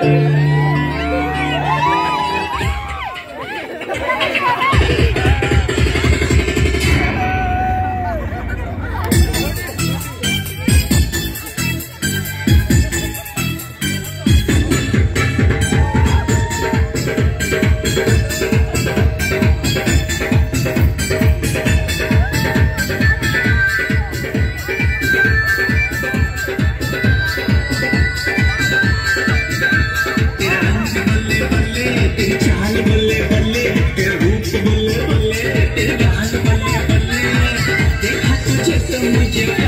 Thank Thank you.